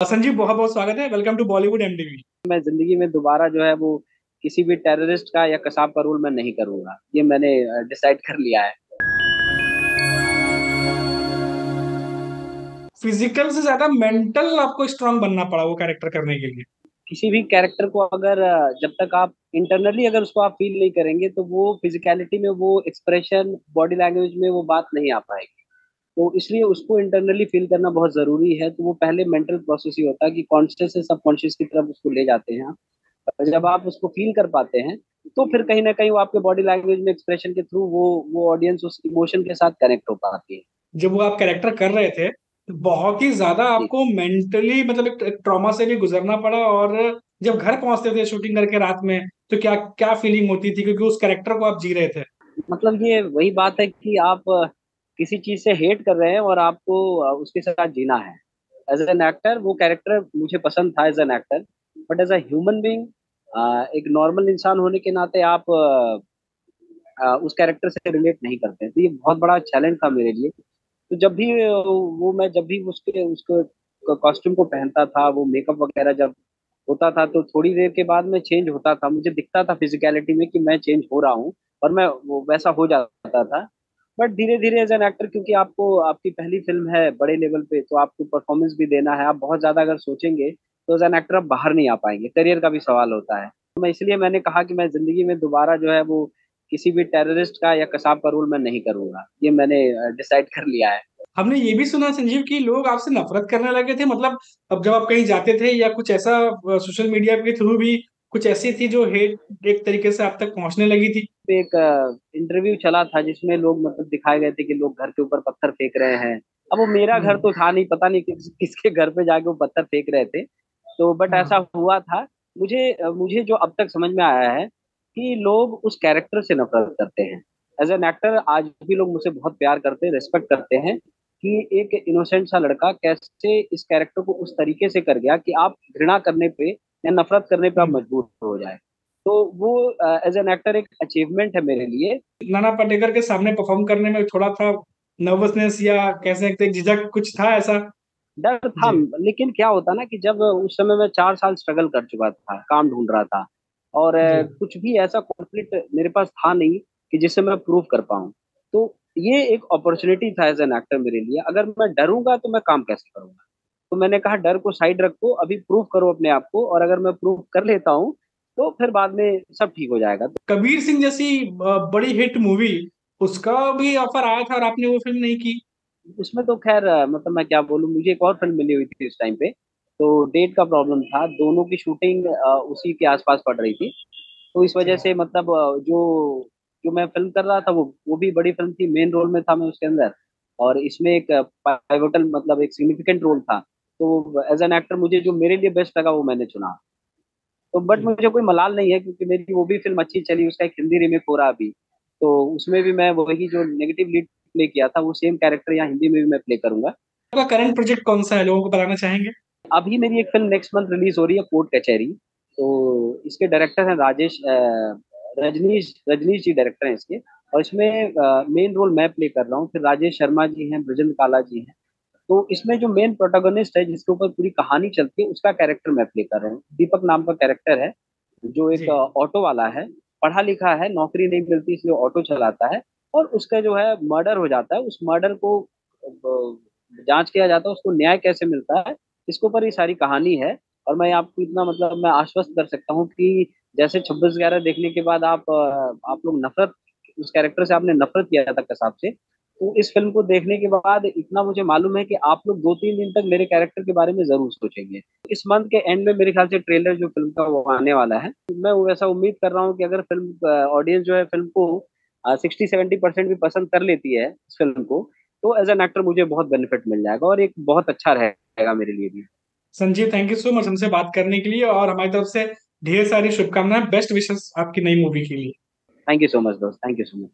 संजीव बहुत बहुत स्वागत है। वेलकम टू बॉलीवुड एमडीवी मैं ज़िंदगी में दोबारा जो है वो किसी भी टेररिस्ट का या कसाब का रोल मैं नहीं करूँगा। ये मैंने डिसाइड कर लिया है। फ़िज़िकल से ज़्यादा मेंटल आपको स्ट्रांग बनना पड़ा वो कैरेक्टर करने के लिए। किसी भी कैरेक्टर को अगर जब तक आप इंटरनली अगर उसको आप फील नहीं करेंगे तो वो फिजिकलिटी में वो एक्सप्रेशन बॉडी लैंग्वेज में वो बात नहीं आ पाएगी। तो इसलिए उसको इंटरनली फील करना बहुत ज़रूरी है। तो वो पहले मेंटल प्रोसेस ही होता है कि कॉन्शियस से सबकॉन्शियस की तरफ़ उसको ले जाते हैं जब आप उसको फील कर पाते हैं तो फिर कहीं ना कहीं वो आपके बॉडी लैंग्वेज में एक्सप्रेशन के थ्रू वो वो ऑडियंस उस इमोशन के साथ कनेक्ट हो पाती है। जब वो आप कैरेक्टर कर रहे थे तो बहुत ही ज़्यादा आपको मेंटली मतलब एक ट्रॉमा से भी गुजरना पड़ा और जब घर पहुँचते थे शूटिंग करके रात में तो क्या क्या फीलिंग होती थी? क्योंकि उस कैरेक्टर को आप जी रहे थे। मतलब ये वही बात है कि आप किसी चीज़ से हेट कर रहे हैं और आपको उसके साथ जीना है। एज एन एक्टर वो कैरेक्टर मुझे पसंद था as an actor but as a human being एक नॉर्मल इंसान होने के नाते आप उस कैरेक्टर से रिलेट नहीं करते तो ये बहुत बड़ा चैलेंज था मेरे लिए। तो जब भी वो मैं जब भी उसके, उसको कॉस्ट्यूम को पहनता था, वो मेकअप वगैरह जब होता था तो थोड़ी देर के बाद में चेंज होता था। मुझे दिखता था फिजिकलिटी में कि मैं चेंज हो रहा हूँ और मैं वो वैसा हो जाता था। बट धीरे धीरे एज एन एक्टर क्योंकि आपको, आपकी पहली फ़िल्म है बड़े लेवल पे तो आपको परफॉर्मेंस भी देना है। आप बहुत ज़्यादा अगर सोचेंगे तो एज एन एक्टर आप बाहर नहीं आ पाएँगे। करियर का भी सवाल होता है। तो मैं इसलिए मैंने कहा कि मैं ज़िंदगी में दोबारा जो है वो किसी भी टेररिस्ट का या कसाब का रोल मैं नहीं करूँगा। ये मैंने डिसाइड कर लिया है। हमने ये भी सुना संजीव कि लोग आपसे नफरत करने लगे थे। मतलब अब जब आप कहीं जाते थे या कुछ ऐसा सोशल मीडिया के थ्रू भी कुछ ऐसी थी जो हेट एक तरीके से आप तक पहुँचने लगी थी एक इंटरव्यू चला था जिसमें लोग मतलब दिखाए गए थे कि लोग घर के ऊपर पत्थर फेंक रहे हैं अब वो मेरा घर। तो था नहीं पता नहीं किस, किसके घर पे जाके वो पत्थर फेंक रहे थे तो बट हाँ। ऐसा हुआ था मुझे मुझे जो अब तक समझ में आया है कि लोग उस कैरेक्टर से नफरत करते हैं एज एन एक्टर आज भी लोग मुझसे बहुत प्यार करते हैं रिस्पेक्ट करते हैं कि एक इनोसेंट सा लड़का कैसे इस कैरेक्टर को उस तरीके से कर गया कि आप घृणा करने पे या नफरत करने पे आप मजबूर हो जाए। तो वो एज एन एक्टर एक अचीवमेंट है मेरे लिए। नाना पाटेकर के सामने परफॉर्म करने में थोड़ा था नर्वसनेस या कह सकते झिझक कुछ था ऐसा? डर था लेकिन क्या होता ना कि जब उस समय मैं चार साल स्ट्रगल कर चुका था काम ढूंढ रहा था और कुछ भी ऐसा कॉन्फ्लिक्ट मेरे पास था नहीं कि जिससे मैं प्रूव कर पाऊँ। तो ये एक अपॉर्चुनिटी था एज एन एक्टर मेरे लिए। अगर मैं डरूँगा तो मैं काम कैसे करूँगा? तो मैंने कहा डर को साइड रखो अभी प्रूव करो अपने आप को और अगर मैं प्रूव कर लेता हूँ तो फिर बाद में सब ठीक हो जाएगा। कबीर सिंह जैसी बड़ी हिट मूवी उसका भी ऑफ़र आया था और आपने वो फ़िल्म नहीं की? उसमें तो खैर मतलब मैं क्या बोलूँ मुझे एक और फ़िल्म मिली हुई थी उस टाइम पे तो डेट का प्रॉब्लम था। दोनों की शूटिंग उसी के आसपास पड़ रही थी। तो इस वजह से मतलब जो जो मैं फ़िल्म कर रहा था वो वो भी बड़ी फ़िल्म थी। मेन रोल में था मैं उसके अंदर और इसमें एक पाइवोटल मतलब एक सिग्निफिकेंट रोल था। तो एज एन एक्टर मुझे जो मेरे लिए बेस्ट लगा वो मैंने चुना। तो बट मुझे कोई मलाल नहीं है क्योंकि मेरी वो भी फ़िल्म अच्छी चली उसका एक हिंदी रीमेक हो रहा अभी। तो उसमें भी मैं वही जो नेगेटिव लीड प्ले किया था वो सेम कैरेक्टर यहाँ हिंदी में भी मैं प्ले करूँगा। आपका करंट प्रोजेक्ट कौन सा है? लोगों को बताना चाहेंगे? अभी मेरी एक फ़िल्म नेक्स्ट मंथ रिलीज़ हो रही है कोर्ट कचहरी तो इसके डायरेक्टर हैं राजेश रजनीश रजनीश जी डायरेक्टर हैं इसके। और इसमें मेन रोल मैं प्ले कर रहा हूँ। फिर राजेश शर्मा जी हैं ब्रजेंद्र काला जी हैं। तो इसमें जो मेन प्रोटोगनिस्ट है जिसके ऊपर पूरी कहानी चलती है उसका कैरेक्टर मैं प्ले कर रहा हूँ। दीपक नाम का कैरेक्टर है जो एक ऑटो वाला है। पढ़ा लिखा है नौकरी नहीं मिलती इसलिए ऑटो चलाता है और उसका जो है मर्डर हो जाता है। उस मर्डर को जाँच किया जाता है उसको न्याय कैसे मिलता है इसके ऊपर ये सारी कहानी है। और मैं आपको इतना मतलब मैं आश्वस्त कर सकता हूँ कि जैसे छब्बीस ग्यारह देखने के बाद आप आप लोग नफरत उस कैरेक्टर से आपने नफरत किया था कसाब से। इस फ़िल्म को देखने के बाद इतना मुझे मालूम है कि आप लोग दो तीन दिन तक मेरे कैरेक्टर के बारे में ज़रूर सोचेंगे। इस मंथ के एंड में मेरे ख्याल से ट्रेलर जो फ़िल्म का वो आने वाला है मैं वैसा उम्मीद कर रहा हूँ कि अगर फ़िल्म ऑडियंस जो है फ़िल्म को सिक्सटी सेवेंटी परसेंट भी पसंद कर लेती है इस फ़िल्म को तो एज एन एक्टर मुझे बहुत बेनिफिट मिल जाएगा और एक बहुत अच्छा रहेगा मेरे लिए भी। Sanjeev thank you so much हमसे बात करने के लिए और हमारी तरफ़ से ढेर सारी शुभकामनाएँ बेस्ट विशेष आपकी नई मूवी के लिए। थैंक यू सो मच दोस्त। Thank you so much